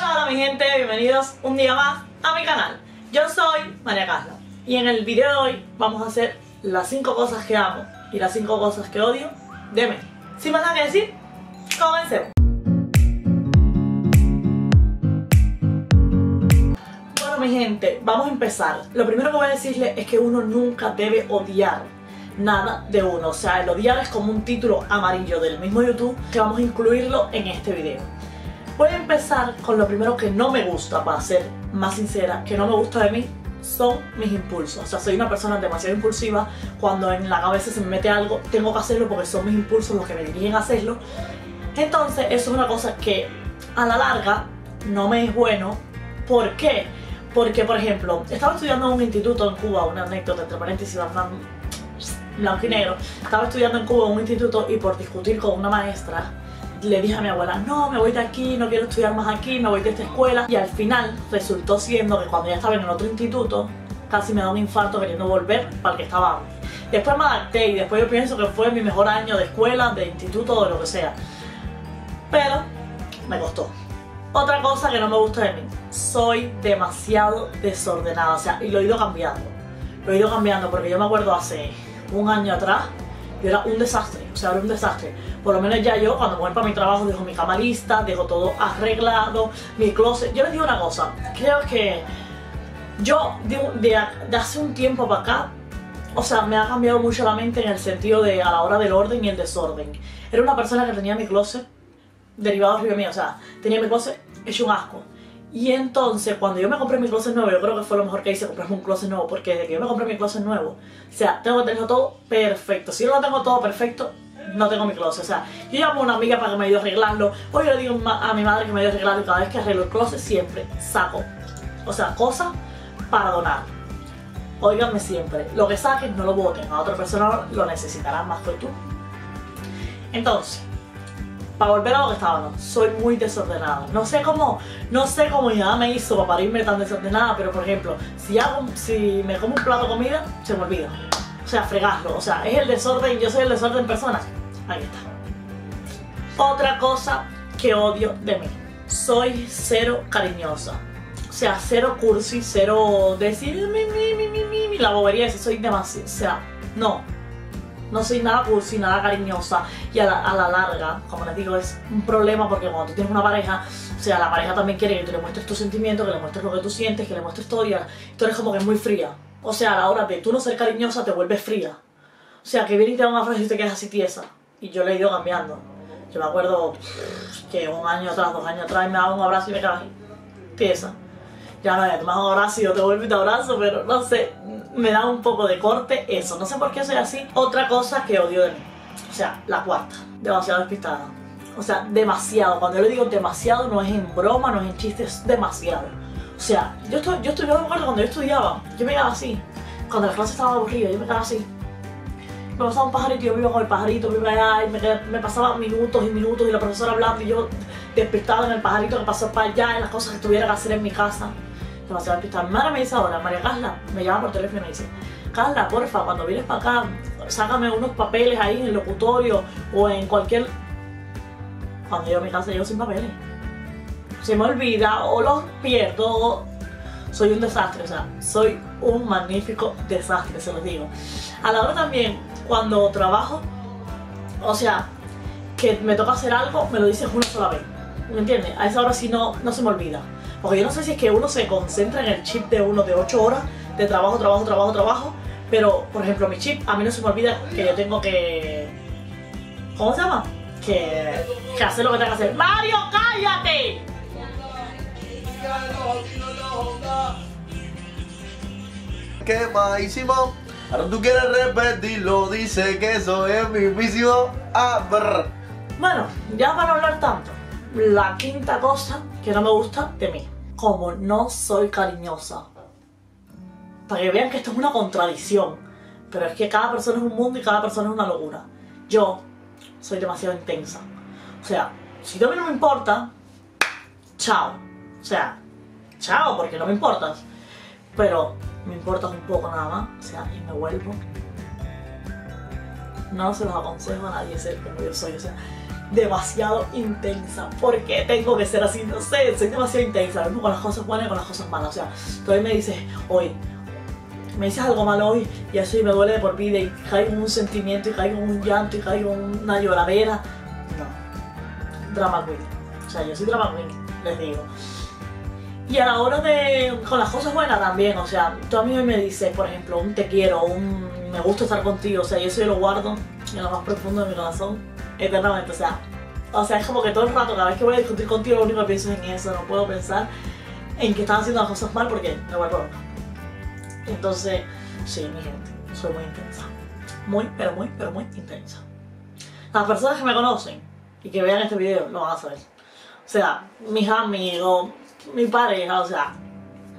Hola, hola mi gente, bienvenidos un día más a mi canal. Yo soy María Carla y en el video de hoy vamos a hacer las 5 cosas que amo y las 5 cosas que odio de mí. Sin más nada que decir, comencemos. Bueno mi gente, vamos a empezar. Lo primero que voy a decirles es que uno nunca debe odiar nada de uno. O sea, el odiar es como un título amarillo del mismo YouTube que vamos a incluirlo en este video. Voy a empezar con lo primero que no me gusta, para ser más sincera, que no me gusta de mí, son mis impulsos. O sea, soy una persona demasiado impulsiva. Cuando en la cabeza se me mete algo, tengo que hacerlo porque son mis impulsos los que me dirigen a hacerlo. Entonces, eso es una cosa que a la larga no me es bueno. ¿Por qué? Porque, por ejemplo, estaba estudiando en un instituto en Cuba, una anécdota entre paréntesis, blanco y negro. Estaba estudiando en Cuba en un instituto y por discutir con una maestra le dije a mi abuela, no, me voy de aquí, no quiero estudiar más aquí, me voy de esta escuela. Y al final resultó siendo que cuando ya estaba en el otro instituto, casi me da un infarto queriendo volver para el que estaba antes. Después me adapté y después yo pienso que fue mi mejor año de escuela, de instituto, de lo que sea. Pero me costó. Otra cosa que no me gusta de mí, soy demasiado desordenada, o sea, y lo he ido cambiando. Lo he ido cambiando porque yo me acuerdo hace un año atrás, yo era un desastre, o sea, era un desastre. Por lo menos ya yo, cuando voy para mi trabajo, dejo mi cama lista, dejo todo arreglado, mi closet. Yo les digo una cosa, creo que yo de, hace un tiempo para acá, o sea, me ha cambiado mucho la mente en el sentido de a la hora del orden y el desorden. Era una persona que tenía mi closet derivado arriba mío, o sea, tenía mi closet hecho un asco. Y entonces, cuando yo me compré mi closet nuevo, yo creo que fue lo mejor que hice comprarme un closet nuevo, porque desde que yo me compré mi closet nuevo, o sea, tengo que tenerlo todo perfecto. Si yo no lo tengo todo perfecto, no tengo mi closet. O sea, yo llamo a una amiga para que me ayude a arreglarlo, o yo le digo a mi madre que me ayude a arreglarlo, y cada vez que arreglo el closet, siempre saco, o sea, cosas para donar. Óiganme siempre, lo que saquen no lo voten, a otra persona lo necesitará más que tú. Entonces, para volver a lo que estaba, soy muy desordenada. No sé cómo, no sé cómo mi mamá me hizo para parirme tan desordenada, pero por ejemplo, si hago, si me como un plato de comida, se me olvida. O sea, fregarlo. O sea, es el desorden, yo soy el desorden en persona. Ahí está. Otra cosa que odio de mí. Soy cero cariñosa. O sea, cero cursi, cero decir mi, mi, mi, mi, mi, la bobería esa. Soy demasiado. O sea, no no soy nada cursi, nada cariñosa y a la, larga, como les digo, es un problema porque cuando tú tienes una pareja, o sea, la pareja también quiere que tú le muestres tus sentimientos, que le muestres lo que tú sientes, que le muestres todo y tú eres como que muy fría. O sea, a la hora de tú no ser cariñosa te vuelves fría. O sea, que viene y te da una frase y te quedas así tiesa. Y yo le he ido cambiando. Yo me acuerdo que un año atrás, dos años atrás, me daba un abrazo y me quedaba tiesa ya no, un abrazo y yo te vuelvo y te abrazo, pero no sé, me da un poco de corte eso. No sé por qué soy así. Otra cosa que odio de mí, o sea, la cuarta, demasiado despistada. O sea, demasiado. Cuando yo le digo demasiado, no es en broma, no es en chiste, es demasiado. O sea, yo estoy, yo estoy, yo me acuerdo cuando yo estudiaba, yo me quedaba así. Cuando la clase estaba aburrida, yo me quedaba así. Me pasaba un pajarito y yo me con el pajarito, me allá y me, me pasaba minutos y minutos y la profesora hablando y yo despistada en el pajarito que pasó para allá, en las cosas que tuviera que hacer en mi casa demasiado pistar. Mi madre me dice ahora, María Carla, me llama por teléfono y me dice, Carla, porfa, cuando vienes para acá, sácame unos papeles ahí en el locutorio o en cualquier... Cuando yo a mi casa llego sin papeles. Se me olvida o los pierdo soy un desastre, o sea, soy un magnífico desastre, se los digo. A la hora también, cuando trabajo, o sea, que me toca hacer algo, me lo dices una sola vez. ¿Me entiendes? A esa hora sí no, no se me olvida. Porque yo no sé si es que uno se concentra en el chip de uno de 8 horas de trabajo, trabajo, trabajo, trabajo. Pero, por ejemplo, mi chip, a mí no se me olvida que yo tengo que... ¿Cómo se llama? Que, que hacer lo que tengo que hacer. ¡Mario, cállate! Quemadísimo. Ahora tú quieres repetirlo, dice que eso es mi vicio. Ah, bueno, ya para no hablar tanto, la quinta cosa que no me gusta de mí. Como no soy cariñosa. Para que vean que esto es una contradicción. Pero es que cada persona es un mundo y cada persona es una locura. Yo soy demasiado intensa. O sea, si a mí no me importa, chao. O sea, chao, porque no me importas. Pero me importas un poco nada más. O sea, y me vuelvo. No se los aconsejo a nadie ser como yo soy. O sea, demasiado intensa. ¿Por qué tengo que ser así? No sé, soy demasiado intensa. Lo mismo con las cosas buenas y con las cosas malas. O sea, todavía me dices, hoy, me dices algo malo hoy y así me duele de por vida y caigo en un sentimiento y caigo en un llanto y caigo en una lloradera. No. Drama queen. O sea, yo soy drama queen, les digo. Y a la hora de. con las cosas buenas también, o sea, tú a mí me dices, por ejemplo, un te quiero, un me gusta estar contigo, o sea, y eso yo lo guardo en lo más profundo de mi corazón eternamente, o sea, o sea, es como que todo el rato, cada vez que voy a discutir contigo, lo único que pienso es en eso, no puedo pensar en que están haciendo las cosas mal porque me vuelvo loca. Entonces, sí, mi gente, soy muy intensa. Muy, pero muy, pero muy intensa. Las personas que me conocen y que vean este video lo van a saber. O sea, mis amigos, mi pareja, o sea,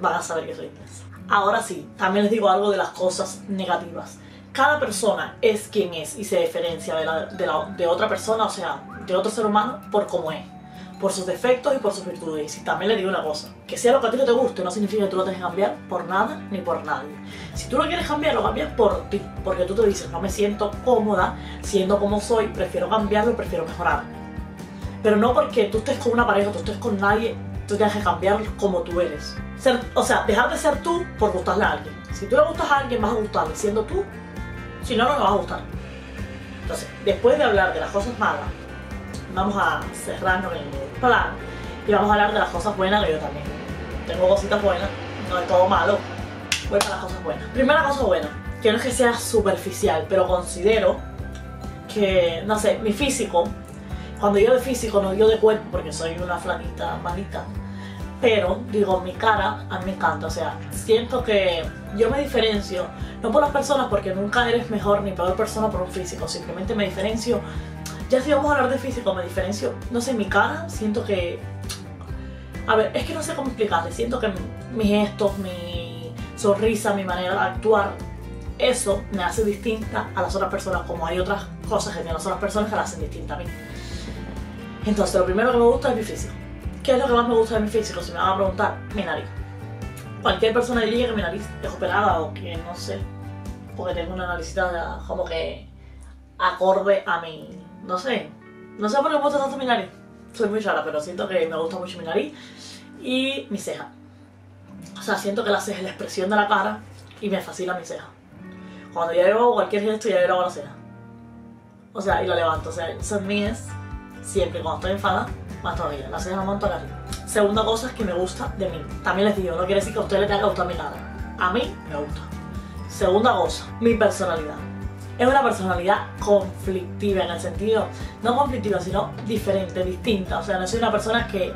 van a saber que soy intensa. Ahora sí, también les digo algo de las cosas negativas. Cada persona es quien es y se diferencia de, la, de, otra persona, o sea, de otro ser humano, por cómo es por sus defectos y por sus virtudes. Y también le digo una cosa, que sea lo que a ti no te guste no significa que tú lo tengas que cambiar por nada ni por nadie. Si tú lo quieres cambiar, lo cambias por ti, porque tú te dices, no me siento cómoda siendo como soy, prefiero cambiarlo, prefiero mejorar. Pero no porque tú estés con una pareja, tú estés con nadie, tú tienes que cambiar como tú eres. O sea, dejar de ser tú por gustarle a alguien. Si tú le gustas a alguien, vas a gustarle siendo tú, si no, no le vas a gustar. Entonces, después de hablar de las cosas malas, vamos a cerrarnos en el plan y vamos a hablar de las cosas buenas que yo también tengo cositas buenas, no es todo malo, voy para las cosas buenas. Primera cosa buena, que no es que sea superficial, pero considero que, no sé, mi físico, cuando yo de físico no digo de cuerpo porque soy una flaquita malita, pero digo, mi cara a mí me encanta, o sea, siento que yo me diferencio, no por las personas porque nunca eres mejor ni peor persona por un físico, simplemente me diferencio ya si vamos a hablar de físico, me diferencio, no sé, mi cara, siento que... A ver, es que no sé cómo explicarle, siento que mis gestos, mi sonrisa, mi manera de actuar, eso me hace distinta a las otras personas, como hay otras cosas que tienen las otras personas que la hacen distinta a mí. Entonces, lo primero que me gusta es mi físico. ¿Qué es lo que más me gusta de mi físico? Si me van a preguntar, mi nariz. Cualquier persona diría que mi nariz es operada o que no sé, porque tengo una naricita como que acorde a mi no sé, no sé por qué me gusta tanto mi nariz. Soy muy rara, pero siento que me gusta mucho mi nariz y mi ceja. O sea, siento que la ceja es la expresión de la cara y me fascina mi ceja. Cuando ya hago cualquier gesto, ya hago la ceja. O sea, y la levanto. O sea, son mías siempre. Cuando estoy enfadada, más todavía. La ceja arriba. Segunda cosa es que me gusta de mí. También les digo, no quiere decir que a ustedes les tenga que gustar mi cara. A mí me gusta. Segunda cosa, mi personalidad es una personalidad conflictiva en el sentido, no conflictiva, sino diferente, distinta. O sea, no soy una persona que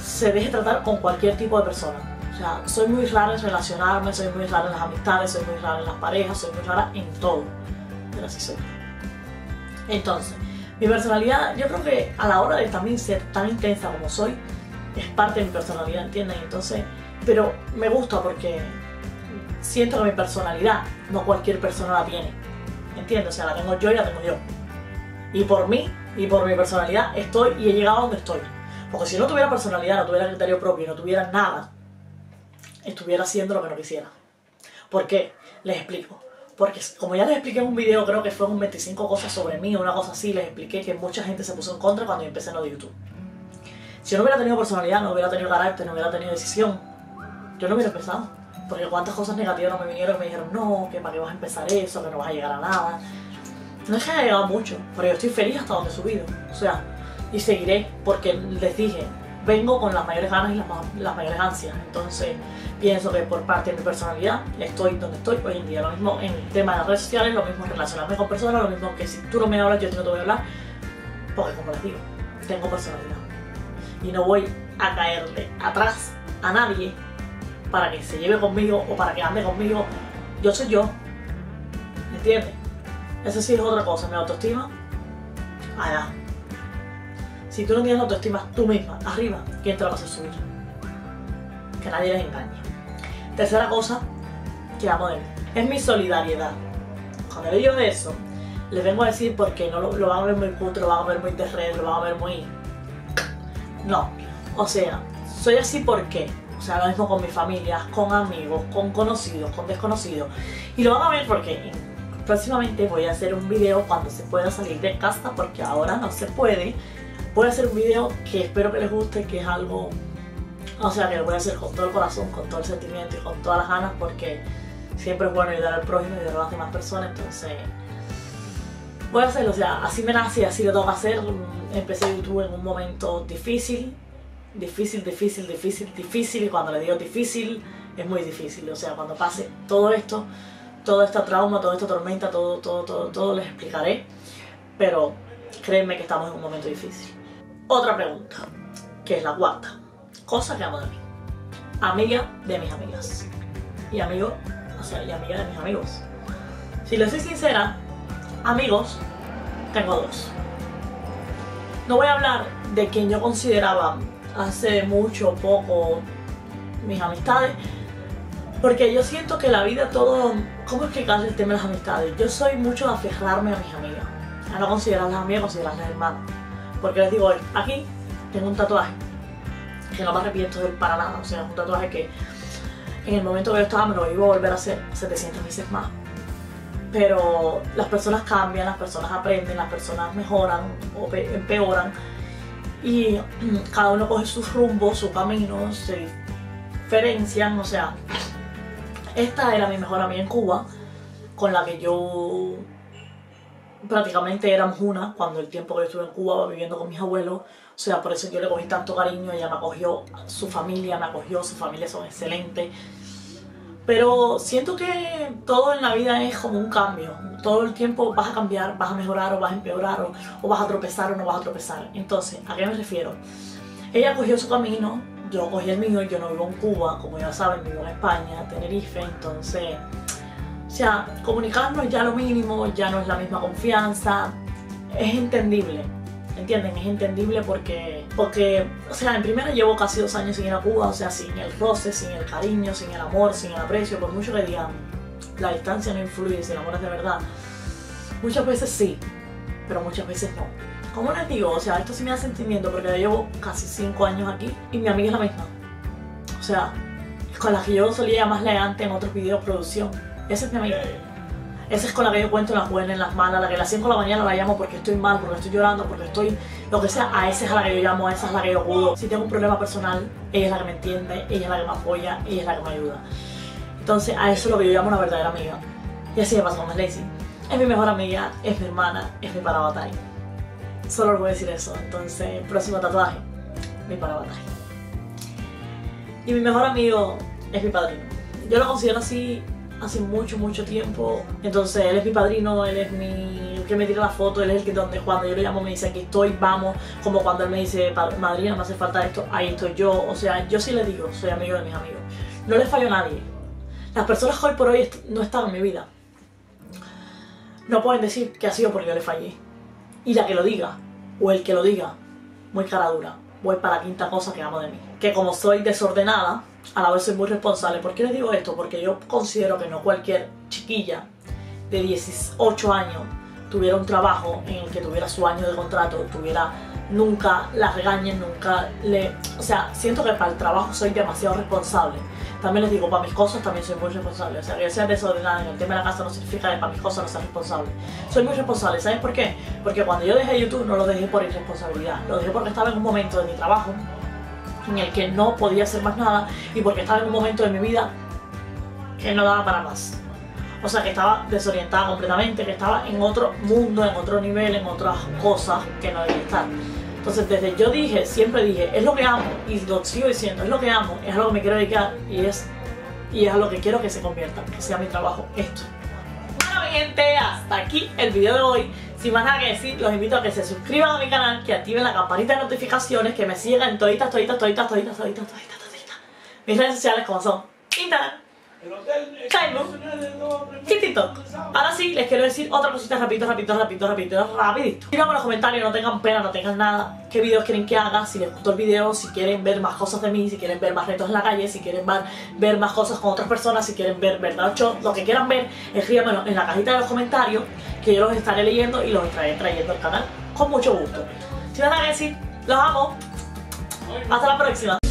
se deje tratar con cualquier tipo de persona. O sea, soy muy rara en relacionarme, soy muy rara en las amistades, soy muy rara en las parejas, soy muy rara en todo. Pero así soy. Entonces, mi personalidad, yo creo que a la hora de también ser tan intensa como soy, es parte de mi personalidad, ¿entienden? Entonces, pero me gusta porque siento que mi personalidad no cualquier persona la tiene. ¿Entiendes? O sea, la tengo yo y la tengo yo. Y por mí y por mi personalidad estoy y he llegado a donde estoy. Porque si no tuviera personalidad, no tuviera criterio propio no tuviera nada, estuviera haciendo lo que no quisiera. ¿Por qué? Les explico. Porque como ya les expliqué en un video, creo que fue un 25 cosas sobre mí, una cosa así, les expliqué que mucha gente se puso en contra cuando yo empecé en lo de YouTube. Si yo no hubiera tenido personalidad, no hubiera tenido carácter, no hubiera tenido decisión, yo no hubiera empezado. Porque cuántas cosas negativas no me vinieron y me dijeron, no, que para qué vas a empezar eso, que no vas a llegar a nada. No es que haya llegado mucho, pero yo estoy feliz hasta donde he subido. O sea, y seguiré, porque les dije, vengo con las mayores ganas y las, las, mayores ansias. Entonces, pienso que por parte de mi personalidad estoy donde estoy hoy en día. Lo mismo en el tema de las redes sociales, lo mismo relacionarme con personas, lo mismo que si tú no me hablas, yo no te voy a hablar. Porque, como les digo, tengo personalidad. Y no voy a caerle atrás a nadie para que se lleve conmigo o para que ande conmigo. Yo soy yo. ¿Me entiendes? Eso sí es otra cosa. Mi autoestima, allá. Si tú no tienes autoestima tú misma, arriba, ¿quién te la va a hacer subir? Que nadie les engañe. Tercera cosa que amo de mí es mi solidaridad. Cuando yo digo eso, les vengo a decir porque no lo, van a ver muy puto, lo van a ver muy de lo van a ver muy. No. O sea, soy así porque o sea, lo mismo con mi familia, con amigos, con conocidos, con desconocidos. Y lo van a ver porque próximamente voy a hacer un video cuando se pueda salir de casa porque ahora no se puede. Voy a hacer un video que espero que les guste, que es algo, o sea, que lo voy a hacer con todo el corazón, con todo el sentimiento y con todas las ganas porque siempre es bueno ayudar al prójimo y ayudar a las demás personas, entonces voy a hacerlo, o sea, así me nace, así lo tengo que hacer. Empecé YouTube en un momento difícil, difícil, difícil, difícil, difícil, y cuando le digo difícil, es muy difícil, o sea, cuando pase todo esto, todo esta trauma, toda esta tormenta, todo, todo, todo, todo les explicaré, pero créanme que estamos en un momento difícil. Otra pregunta, que es la cuarta, cosa que amo de mí, amiga de mis amigas, y amigo, o sea, y amiga de mis amigos. Si les soy sincera, amigos, tengo dos. No voy a hablar de quien yo consideraba hace mucho poco mis amistades, porque yo siento que la vida todo... ¿Cómo explicar el tema de las amistades? Yo soy mucho de aferrarme a mis amigas, a no considerarlas amigas, considerarlas hermanas. Porque les digo, aquí tengo un tatuaje que no me arrepiento de él para nada, o sea, es un tatuaje que en el momento que yo estaba me lo iba a volver a hacer 700 veces más. Pero las personas cambian, las personas aprenden, las personas mejoran o empeoran. Y cada uno coge su rumbo, su camino, se diferencian, o sea, esta era mi mejor amiga en Cuba, con la que yo prácticamente éramos una cuando el tiempo que yo estuve en Cuba viviendo con mis abuelos, o sea, por eso yo le cogí tanto cariño, ella me acogió, su familia me acogió, su familia son excelentes, pero siento que todo en la vida es como un cambio. Todo el tiempo vas a cambiar, vas a mejorar o vas a empeorar o, vas a tropezar o no vas a tropezar. Entonces, ¿a qué me refiero? Ella cogió su camino, yo cogí el mío, yo no vivo en Cuba, como ya saben, vivo en España, Tenerife, entonces, o sea, comunicarnos ya lo mínimo, ya no es la misma confianza, es entendible. ¿entienden? Es entendible porque, porque, o sea, en primera llevo casi dos años sin ir a Cuba, o sea, sin el roce, sin el cariño, sin el amor, sin el aprecio, por mucho que digan, la distancia no influye, si el amor es de verdad. Muchas veces sí, pero muchas veces no. ¿Cómo les digo? O sea, esto sí me da sentimiento porque yo llevo casi cinco años aquí y mi amiga es la misma. O sea, con la que yo solía llamarle antes en otros videos producción. Esa es mi amiga. Esa es con la que yo cuento en las buenas, en las malas, la que a las 5 de la mañana la llamo porque estoy mal, porque estoy llorando, porque estoy lo que sea. A esa es a la que yo llamo, a esa es la que yo acudo. Si tengo un problema personal, ella es la que me entiende, ella es la que me apoya, ella es la que me ayuda. Entonces, a eso es lo que yo llamo una verdadera amiga. Y así me pasa con Lacey. Es mi mejor amiga, es mi hermana, es mi parabatalla. Solo les voy a decir eso. Entonces, próximo tatuaje, mi parabatalla. Y mi mejor amigo es mi padrino. Yo lo considero así hace mucho, mucho tiempo. Entonces él es mi padrino, él es mi el que me tira la foto, él es el que donde cuando yo le llamo me dice aquí estoy, vamos, como cuando él me dice madrina me hace falta esto, ahí estoy yo. O sea, yo sí le digo, soy amigo de mis amigos. No le fallo a nadie. Las personas que hoy por hoy no están en mi vida no pueden decir que ha sido porque yo le fallé. Y la que lo diga, o el que lo diga, muy cara dura, voy para la quinta cosa que amo de mí. Que como soy desordenada, a la vez soy muy responsable. ¿Por qué les digo esto? Porque yo considero que no cualquier chiquilla de 18 años tuviera un trabajo en el que tuviera su año de contrato, tuviera nunca la regañen, nunca le... O sea, siento que para el trabajo soy demasiado responsable. También les digo, para mis cosas también soy muy responsable. O sea, que yo sea desordenada en el tema de la casa no significa que para mis cosas no sea responsable. Soy muy responsable. ¿Sabes por qué? Porque cuando yo dejé YouTube no lo dejé por irresponsabilidad. Lo dejé porque estaba en un momento de mi trabajo en el que no podía hacer más nada y porque estaba en un momento de mi vida que no daba para más. O sea, que estaba desorientada completamente, que estaba en otro mundo, en otro nivel, en otras cosas que no debía estar. Entonces, desde yo dije, siempre dije, es lo que amo, y lo sigo diciendo, es lo que amo, es a lo que me quiero dedicar, y es, y es a lo que quiero que se convierta, que sea mi trabajo, esto. Bueno, mi gente, hasta aquí el video de hoy. Sin más nada que decir, los invito a que se suscriban a mi canal, que activen la campanita de notificaciones, que me sigan en toditas, toditas, toditas, toditas, toditas, toditas, toditas. Mis redes sociales como son Instagram, Y TikTok. Ahora sí, les quiero decir otra cosita rapidito, rapidito, rapidito, rapidito, rapidito. Díganme en los comentarios, no tengan pena, no tengan nada, qué videos quieren que haga, si les gustó el video, si quieren ver más cosas de mí, si quieren ver más retos en la calle, si quieren ver más cosas con otras personas, si quieren ver verdad o lo que quieran ver, escríbanmelo en la cajita de los comentarios, que yo los estaré leyendo y los estaré trayendo al canal con mucho gusto. Sin nada que decir, los amo. Hasta la próxima.